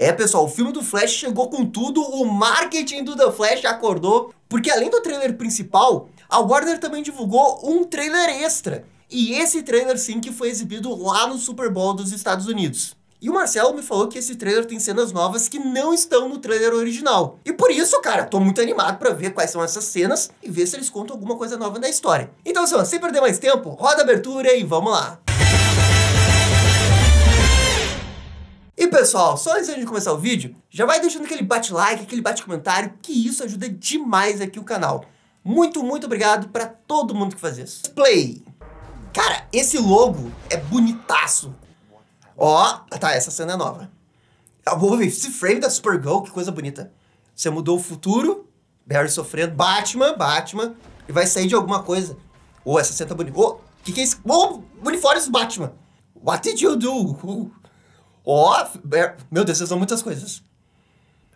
É, pessoal, o filme do Flash chegou com tudo, o marketing do The Flash acordou, porque além do trailer principal, a Warner também divulgou um trailer extra. E esse trailer sim que foi exibido lá no Super Bowl dos Estados Unidos. E o Marcelo me falou que esse trailer tem cenas novas que não estão no trailer original. E por isso, cara, tô muito animado para ver quais são essas cenas e ver se eles contam alguma coisa nova da história. Então, sem perder mais tempo, roda a abertura e vamos lá. E pessoal, só antes de começar o vídeo, já vai deixando aquele bate-like, aquele bate-comentário, que isso ajuda demais aqui o canal. Muito, muito obrigado para todo mundo que faz isso. Play! Cara, esse logo é bonitaço. Ó, tá, essa cena é nova. Vou esse frame da Supergirl, que coisa bonita. Você mudou o futuro, Barry sofrendo, Batman, Batman, e vai sair de alguma coisa. Oh, essa cena tá bonita. Oh, que que é isso? Oh, uniformes do Batman. What did you do? Ó, oh, meu Deus, vocês são muitas coisas.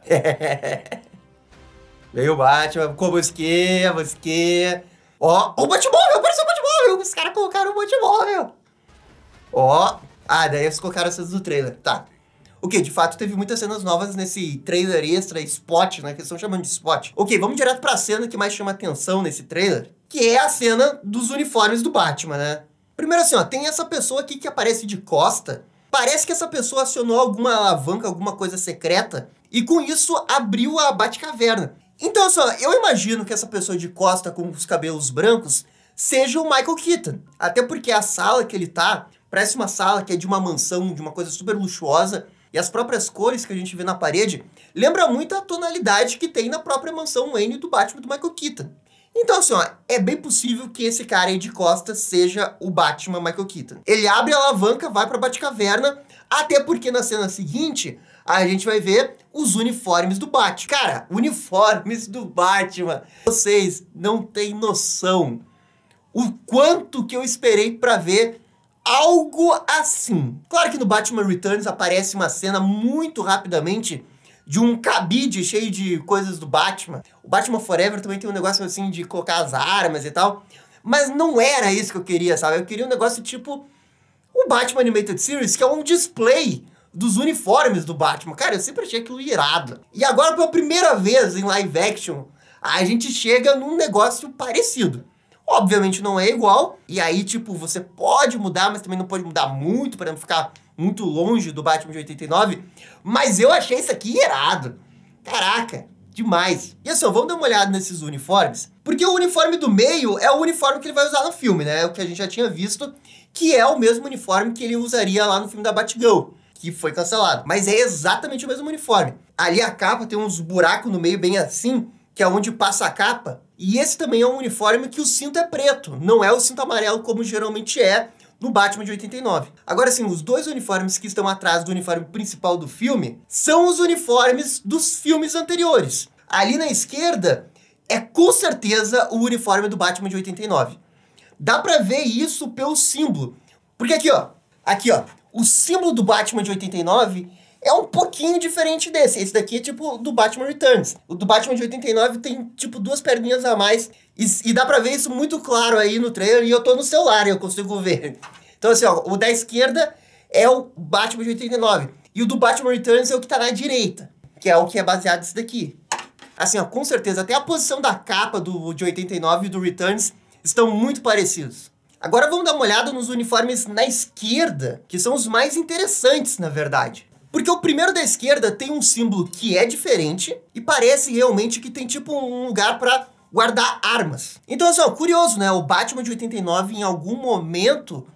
Veio o Batman, como que, que. Ó, o Batmóvel, apareceu o Batmóvel! Os caras colocaram o Batmóvel. Ó, ah, daí eles colocaram as cenas do trailer. Tá. Ok, de fato teve muitas cenas novas nesse trailer extra, spot, né? Que eles estão chamando de spot. Ok, vamos direto pra cena que mais chama atenção nesse trailer, que é a cena dos uniformes do Batman, né? Primeiro assim, ó, tem essa pessoa aqui que aparece de costa. Parece que essa pessoa acionou alguma alavanca, alguma coisa secreta, e com isso abriu a Batcaverna. Então, assim, ó, eu imagino que essa pessoa de costa com os cabelos brancos seja o Michael Keaton. Até porque a sala que ele tá Parece uma sala que é de uma mansão, de uma coisa super luxuosa. E as próprias cores que a gente vê na parede lembra muito a tonalidade que tem na própria mansão Wayne do Batman do Michael Keaton. Então, assim, ó, é bem possível que esse cara aí de costas seja o Batman Michael Keaton. Ele abre a alavanca, vai pra Batcaverna, até porque na cena seguinte a gente vai ver os uniformes do Batman. Cara, uniformes do Batman. Vocês não têm noção o quanto que eu esperei para ver algo assim. Claro que no Batman Returns aparece uma cena muito rapidamente de um cabide cheio de coisas do Batman. O Batman Forever também tem um negócio assim de colocar as armas e tal. Mas não era isso que eu queria, sabe? Eu queria um negócio tipo o Batman Animated Series, que é um display dos uniformes do Batman. Cara, eu sempre achei aquilo irado. E agora, pela primeira vez em live action, a gente chega num negócio parecido. Obviamente não é igual, e aí, tipo, você pode mudar, mas também não pode mudar muito para não ficar muito longe do Batman de 89. Mas eu achei isso aqui irado. Caraca, demais. E assim, vamos dar uma olhada nesses uniformes, porque o uniforme do meio é o uniforme que ele vai usar no filme, né? O que a gente já tinha visto, que é o mesmo uniforme que ele usaria lá no filme da Batgirl que foi cancelado. Mas é exatamente o mesmo uniforme. Ali a capa tem uns buracos no meio bem assim, que é onde passa a capa. E esse também é um uniforme que o cinto é preto, não é o cinto amarelo como geralmente é no Batman de 89. Agora sim, os dois uniformes que estão atrás do uniforme principal do filme são os uniformes dos filmes anteriores. Ali na esquerda é com certeza o uniforme do Batman de 89. Dá pra ver isso pelo símbolo. Porque aqui, ó, aqui, ó, o símbolo do Batman de 89 é um pouquinho diferente desse. Esse daqui é tipo do Batman Returns. O do Batman de 89 tem tipo duas perninhas a mais. E, e dá pra ver isso muito claro aí no trailer. E eu tô no celular e eu consigo ver. Então, assim, ó, o da esquerda é o Batman de 89. E o do Batman Returns é o que tá na direita. Que é o que é baseado nesse daqui. Assim, ó, com certeza, até a posição da capa do de 89 e do Returns estão muito parecidos. Agora vamos dar uma olhada nos uniformes na esquerda, que são os mais interessantes, na verdade. Porque o primeiro da esquerda tem um símbolo que é diferente e parece realmente que tem tipo um lugar para guardar armas. Então, assim, ó, curioso, né? O Batman de 89 em algum momento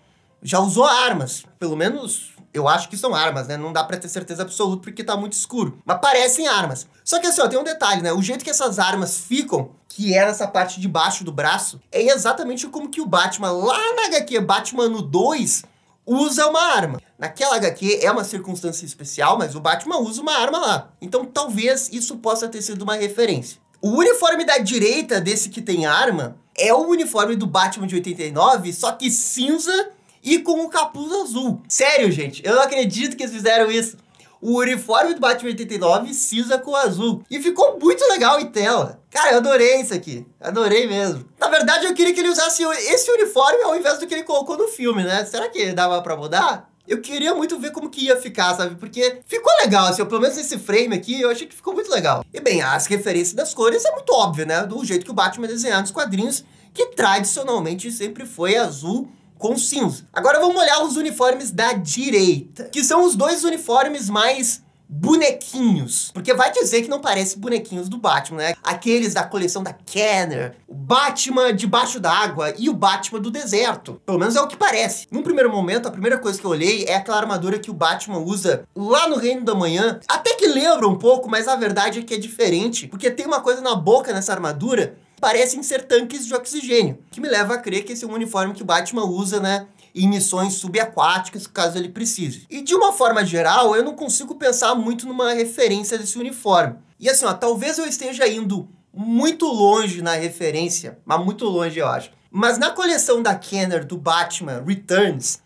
já usou armas. Pelo menos eu acho que são armas, né? Não dá pra ter certeza absoluta porque tá muito escuro. Mas parecem armas. Só que assim, ó, tem um detalhe, né? O jeito que essas armas ficam, que é nessa parte de baixo do braço, é exatamente como que o Batman lá na HQ Batman no 2 usa uma arma. Naquela HQ é uma circunstância especial, mas o Batman usa uma arma lá. Então talvez isso possa ter sido uma referência. O uniforme da direita desse que tem arma é o uniforme do Batman de 89, só que cinza e com o capuz azul. Sério, gente, eu não acredito que eles fizeram isso o uniforme do Batman 89 cinza com azul. E ficou muito legal em tela. Cara, eu adorei isso aqui. Adorei mesmo. Na verdade, eu queria que ele usasse esse uniforme ao invés do que ele colocou no filme, né? Será que dava pra mudar? Eu queria muito ver como que ia ficar, sabe? Porque ficou legal, assim, pelo menos esse frame aqui, eu achei que ficou muito legal. E bem, as referências das cores é muito óbvio, né? Do jeito que o Batman é desenhado nos quadrinhos, que tradicionalmente sempre foi azul com cinza. Agora vamos olhar os uniformes da direita, que são os dois uniformes mais bonequinhos. Porque vai dizer que não parece bonequinhos do Batman, né? Aqueles da coleção da Kenner, o Batman debaixo d'água e o Batman do deserto. Pelo menos é o que parece. Num primeiro momento, a primeira coisa que eu olhei é aquela armadura que o Batman usa lá no Reino da Manhã. Até que lembra um pouco, mas a verdade é que é diferente. Porque tem uma coisa na boca nessa armadura parecem ser tanques de oxigênio, que me leva a crer que esse é um uniforme que o Batman usa, né, em missões subaquáticas, caso ele precise. E de uma forma geral, eu não consigo pensar muito numa referência desse uniforme. E assim, ó, talvez eu esteja indo muito longe na referência, mas muito longe eu acho. Mas na coleção da Kenner do Batman Returns,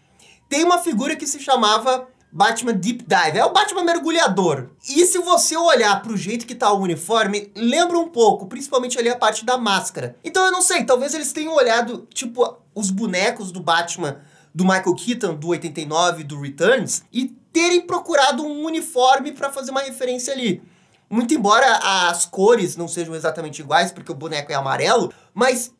tem uma figura que se chamava Batman Deep Dive. É o Batman mergulhador. E se você olhar pro jeito que tá o uniforme, lembra um pouco, principalmente ali a parte da máscara. Então eu não sei, talvez eles tenham olhado, tipo, os bonecos do Batman do Michael Keaton, do 89, do Returns, e terem procurado um uniforme para fazer uma referência ali. Muito embora as cores não sejam exatamente iguais, porque o boneco é amarelo, mas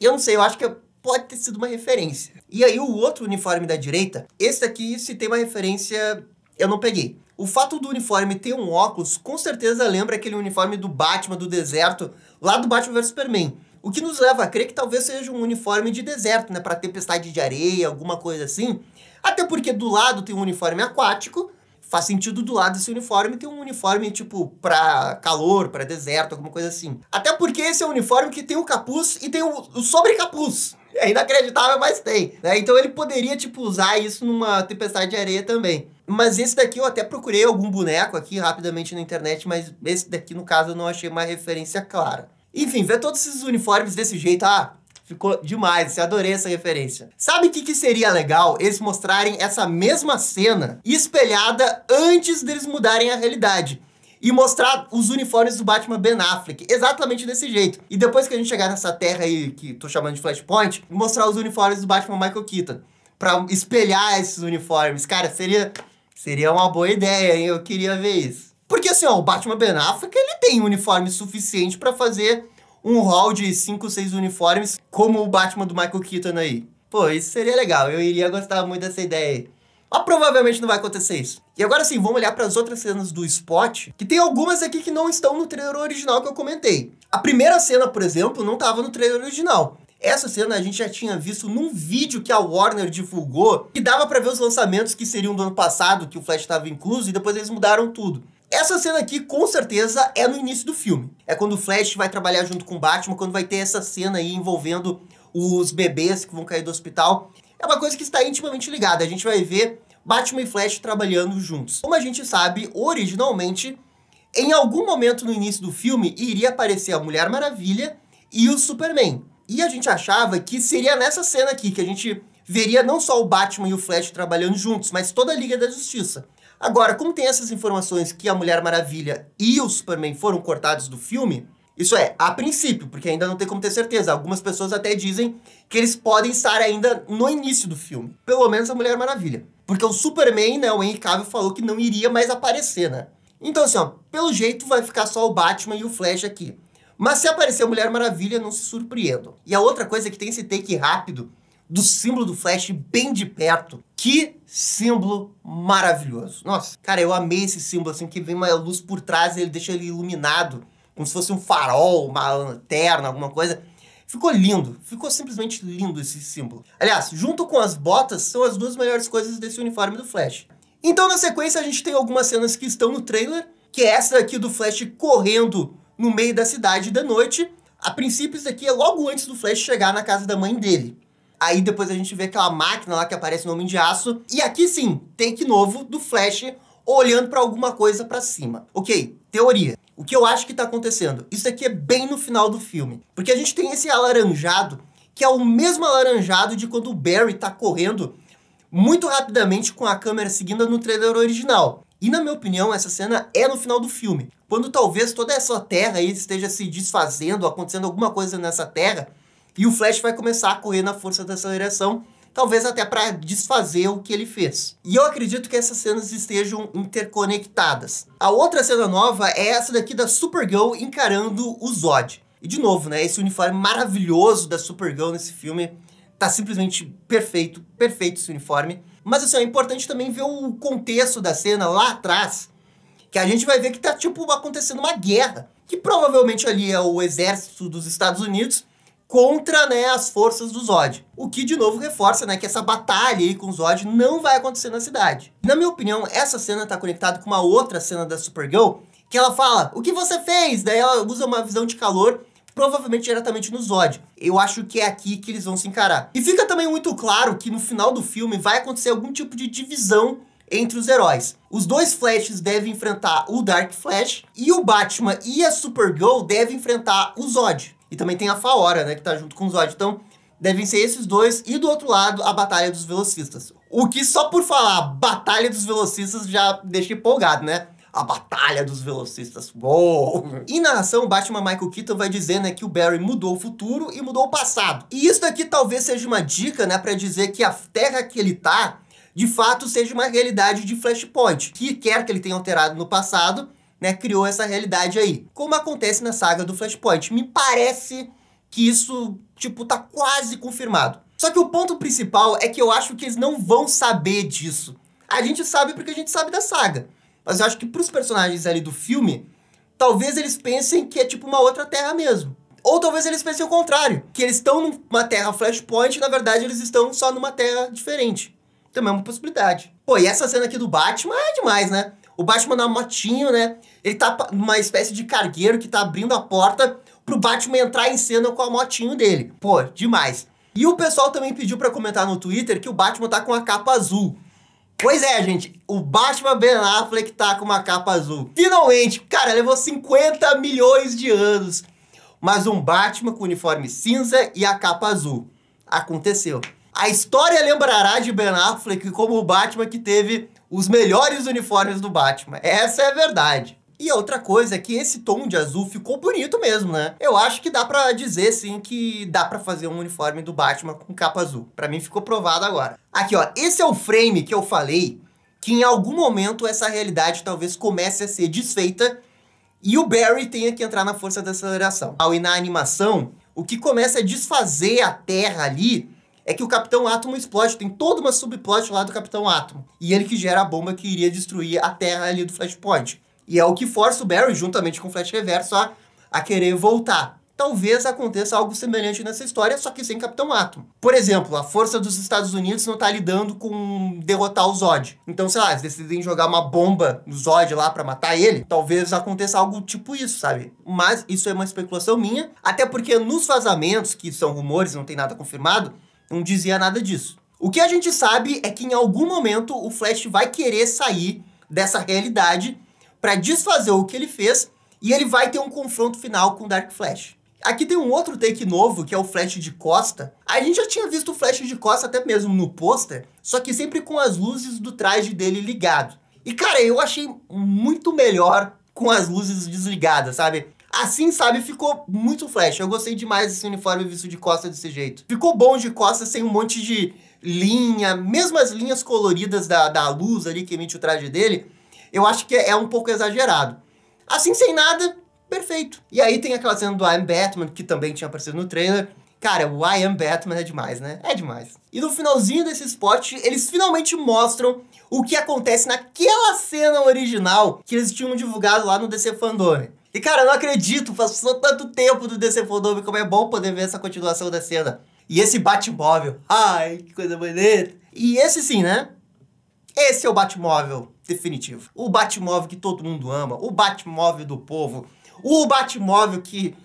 eu não sei, eu acho que pode ter sido uma referência. E aí o outro uniforme da direita, esse aqui, se tem uma referência, eu não peguei. O fato do uniforme ter um óculos, com certeza lembra aquele uniforme do Batman do deserto, lá do Batman vs Superman. O que nos leva a crer que talvez seja um uniforme de deserto, né? Para tempestade de areia, alguma coisa assim. Até porque do lado tem um uniforme aquático. Faz sentido do lado desse uniforme ter um uniforme tipo para calor, para deserto, alguma coisa assim. Até porque esse é um uniforme que tem o capuz e tem o, o sobrecapuz. É inacreditável, mas tem. Né? Então ele poderia, tipo, usar isso numa tempestade de areia também. Mas esse daqui eu até procurei algum boneco aqui rapidamente na internet, mas esse daqui, no caso, eu não achei uma referência clara. Enfim, ver todos esses uniformes desse jeito, ah, ficou demais, eu adorei essa referência. Sabe o que, que seria legal? Eles mostrarem essa mesma cena espelhada antes deles mudarem a realidade e mostrar os uniformes do Batman Ben Affleck, exatamente desse jeito. E depois que a gente chegar nessa terra aí, que tô chamando de Flashpoint, mostrar os uniformes do Batman Michael Keaton, pra espelhar esses uniformes. Cara, seria, seria uma boa ideia, hein? Eu queria ver isso. Porque assim, ó, o Batman Ben Affleck, ele tem uniforme suficiente para fazer um hall de 5, 6 uniformes como o Batman do Michael Keaton aí. Pô, isso seria legal. Eu iria gostar muito dessa ideia aí. Mas provavelmente não vai acontecer isso. E agora sim, vamos olhar para as outras cenas do spot, que tem algumas aqui que não estão no trailer original que eu comentei. A primeira cena, por exemplo, não estava no trailer original. Essa cena a gente já tinha visto num vídeo que a Warner divulgou, que dava para ver os lançamentos que seriam do ano passado, que o Flash estava incluso, e depois eles mudaram tudo. Essa cena aqui, com certeza, é no início do filme. É quando o Flash vai trabalhar junto com o Batman, quando vai ter essa cena aí envolvendo os bebês que vão cair do hospital. É uma coisa que está intimamente ligada. A gente vai ver Batman e Flash trabalhando juntos. Como a gente sabe, originalmente, em algum momento no início do filme, iria aparecer a Mulher Maravilha e o Superman. E a gente achava que seria nessa cena aqui que a gente veria não só o Batman e o Flash trabalhando juntos, mas toda a Liga da Justiça. Agora, como tem essas informações que a Mulher Maravilha e o Superman foram cortados do filme, isso é, a princípio, porque ainda não tem como ter certeza. Algumas pessoas até dizem que eles podem estar ainda no início do filme. Pelo menos a Mulher Maravilha. Porque o Superman, né, o Henry Cavill falou que não iria mais aparecer, né? Então, assim, ó, pelo jeito vai ficar só o Batman e o Flash aqui. Mas se aparecer a Mulher Maravilha, não se surpreendam. E a outra coisa é que tem esse take rápido do símbolo do Flash bem de perto. Que símbolo maravilhoso. Nossa, cara, eu amei esse símbolo, assim, que vem uma luz por trás e ele deixa ele iluminado, como se fosse um farol, uma lanterna, alguma coisa. Ficou lindo, ficou simplesmente lindo esse símbolo. Aliás, junto com as botas, são as duas melhores coisas desse uniforme do Flash. Então, na sequência, a gente tem algumas cenas que estão no trailer, que é essa aqui do Flash correndo no meio da cidade da noite. A princípio, isso aqui é logo antes do Flash chegar na casa da mãe dele. Aí depois a gente vê aquela máquina lá que aparece no Homem de Aço. E aqui sim, take novo do Flash olhando para alguma coisa para cima. Ok, teoria. O que eu acho que tá acontecendo? Isso aqui é bem no final do filme. Porque a gente tem esse alaranjado, que é o mesmo alaranjado de quando o Barry tá correndo muito rapidamente com a câmera seguindo no trailer original. E na minha opinião, essa cena é no final do filme. Quando talvez toda essa terra aí esteja se desfazendo, acontecendo alguma coisa nessa terra, e o Flash vai começar a correr na força da aceleração talvez até para desfazer o que ele fez. E eu acredito que essas cenas estejam interconectadas. A outra cena nova é essa daqui da Supergirl encarando o Zod. E de novo, né, esse uniforme maravilhoso da Supergirl nesse filme tá simplesmente perfeito, perfeito esse uniforme. Mas assim, é importante também ver o contexto da cena lá atrás, que a gente vai ver que tá tipo acontecendo uma guerra, que provavelmente ali é o exército dos Estados Unidos contra né, as forças do Zod. O que, de novo, reforça né, que essa batalha aí com o Zod não vai acontecer na cidade. Na minha opinião, essa cena está conectada com uma outra cena da Supergirl, que ela fala, o que você fez? Daí ela usa uma visão de calor provavelmente diretamente no Zod. Eu acho que é aqui que eles vão se encarar. E fica também muito claro que no final do filme vai acontecer algum tipo de divisão entre os heróis. Os dois Flashes devem enfrentar o Dark Flash e o Batman e a Supergirl devem enfrentar o Zod. E também tem a Faora, né, que tá junto com o Zod. Então, devem ser esses dois. E do outro lado, a Batalha dos Velocistas. O que só por falar Batalha dos Velocistas já deixa empolgado, né? A Batalha dos Velocistas. Uou! Em narração, Batman Michael Keaton vai dizer né, que o Barry mudou o futuro e mudou o passado. E isso daqui talvez seja uma dica né, para dizer que a Terra que ele tá, de fato, seja uma realidade de Flashpoint. Que quer que ele tenha alterado no passado, né, criou essa realidade aí. Como acontece na saga do Flashpoint. Me parece que isso, tipo, tá quase confirmado. Só que o ponto principal é que eu acho que eles não vão saber disso. A gente sabe porque a gente sabe da saga. Mas eu acho que pros personagens ali do filme, talvez eles pensem que é tipo uma outra terra mesmo. Ou talvez eles pensem o contrário, que eles estão numa terra Flashpoint e na verdade eles estão só numa terra diferente. Também é uma possibilidade. Pô, e essa cena aqui do Batman é demais, né? O Batman na motinho, né? Ele tá numa espécie de cargueiro que tá abrindo a porta pro Batman entrar em cena com a motinho dele. Pô, demais. E o pessoal também pediu para comentar no Twitter que o Batman tá com a capa azul. Pois é, gente, o Batman Ben Affleck tá com uma capa azul. Finalmente, cara, levou 50 milhões de anos. Mas um Batman com uniforme cinza e a capa azul. Aconteceu. A história lembrará de Ben Affleck como o Batman que teve os melhores uniformes do Batman. Essa é a verdade. E outra coisa é que esse tom de azul ficou bonito mesmo, né? Eu acho que dá para dizer sim que dá para fazer um uniforme do Batman com capa azul. Para mim ficou provado agora. Aqui, ó, esse é o frame que eu falei que em algum momento essa realidade talvez comece a ser desfeita e o Barry tenha que entrar na força da aceleração. Ao ir na animação, o que começa a desfazer a Terra ali é que o Capitão Átomo explode. Tem toda uma subplot lá do Capitão Átomo. E ele que gera a bomba que iria destruir a Terra ali do Flashpoint. E é o que força o Barry, juntamente com o Flash Reverso, a, a querer voltar. Talvez aconteça algo semelhante nessa história, só que sem Capitão Átomo. Por exemplo, a força dos Estados Unidos não está lidando com derrotar o Zod. Então, sei lá, eles decidem jogar uma bomba no Zod lá para matar ele. Talvez aconteça algo tipo isso, sabe? Mas isso é uma especulação minha, até porque nos vazamentos, que são rumores, não tem nada confirmado, não dizia nada disso. O que a gente sabe é que em algum momento o Flash vai querer sair dessa realidade para desfazer o que ele fez e ele vai ter um confronto final com o Dark Flash. Aqui tem um outro take novo, que é o Flash de costa. A gente já tinha visto o Flash de costa até mesmo no pôster, só que sempre com as luzes do traje dele ligado. E cara, eu achei muito melhor com as luzes desligadas, sabe? Assim, sabe, ficou muito flash. Eu gostei demais desse uniforme visto de costa desse jeito. Ficou bom de costa sem um monte de linha, mesmo as linhas coloridas da, da luz ali que emite o traje dele, eu acho que é um pouco exagerado. Assim, sem nada, perfeito. E aí tem aquela cena do I Am Batman, que também tinha aparecido no trailer. Cara, o I Am Batman é demais, né? É demais. E no finalzinho desse spot, eles finalmente mostram o que acontece naquela cena original que eles tinham divulgado lá no DC Fandom. E cara, eu não acredito, passou tanto tempo do DC Fandom, como é bom poder ver essa continuação da cena. E esse Batmóvel, ai, que coisa bonita. E esse sim, né? Esse é o Batmóvel definitivo. O Batmóvel que todo mundo ama, o Batmóvel do povo, o Batmóvel que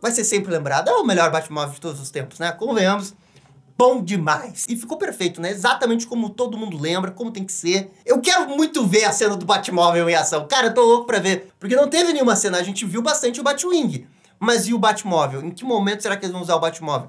vai ser sempre lembrado. É o melhor Batmóvel de todos os tempos, né? Convenhamos bom demais. E ficou perfeito, né? Exatamente como todo mundo lembra, como tem que ser. Eu quero muito ver a cena do Batmóvel em ação. Cara, eu tô louco pra ver. Porque não teve nenhuma cena, a gente viu bastante o Batwing. Mas e o Batmóvel? Em que momento será que eles vão usar o Batmóvel?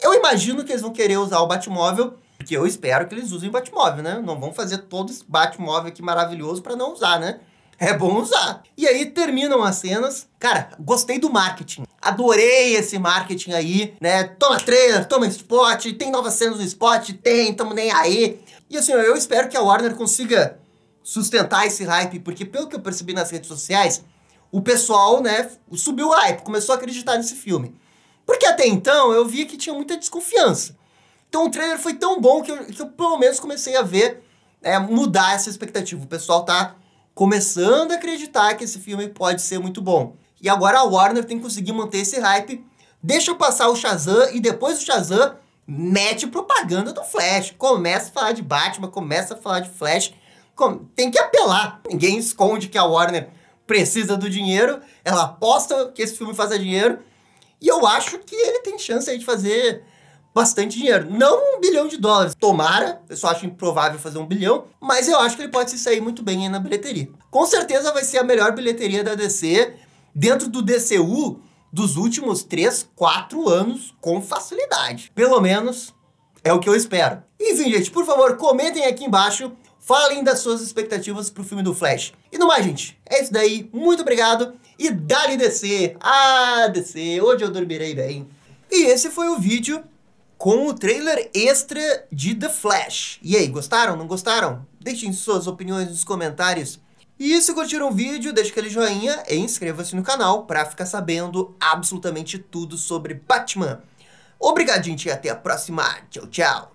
Eu imagino que eles vão querer usar o Batmóvel, porque eu espero que eles usem o Batmóvel, né? Não vão fazer todo esse Batmóvel aqui maravilhoso para não usar, né? É bom usar. E aí terminam as cenas. Cara, gostei do marketing. Adorei esse marketing aí, né? Toma trailer, toma spot, tem novas cenas no spot, tem, tamo nem aí. E assim, eu espero que a Warner consiga sustentar esse hype, porque pelo que eu percebi nas redes sociais, o pessoal, né, subiu o hype, começou a acreditar nesse filme. Porque até então eu via que tinha muita desconfiança. Então o trailer foi tão bom que eu, que eu pelo menos comecei a ver é, mudar essa expectativa. O pessoal tá começando a acreditar que esse filme pode ser muito bom. E agora a Warner tem que conseguir manter esse hype. Deixa passar o Shazam e depois do Shazam mete propaganda do Flash. Começa a falar de Batman, começa a falar de Flash. Tem que apelar. Ninguém esconde que a Warner precisa do dinheiro. Ela aposta que esse filme faça dinheiro. E eu acho que ele tem chance aí de fazer bastante dinheiro. Não um bilhão de dólares. Tomara, eu só acho improvável fazer um bilhão, mas eu acho que ele pode se sair muito bem aí na bilheteria. Com certeza vai ser a melhor bilheteria da DC dentro do DCU dos últimos 3, 4 anos com facilidade. Pelo menos é o que eu espero. Enfim, gente, por favor, comentem aqui embaixo, falem das suas expectativas pro filme do Flash. E no mais, gente, é isso daí. Muito obrigado e dá-lhe DC. Ah, DC, hoje eu dormirei bem. E esse foi o vídeo com o trailer extra de The Flash. E aí, gostaram? Não gostaram? Deixem suas opiniões nos comentários. E se curtiram o vídeo, deixe aquele joinha e inscreva-se no canal para ficar sabendo absolutamente tudo sobre Batman. Obrigado, gente, e até a próxima. Tchau, tchau.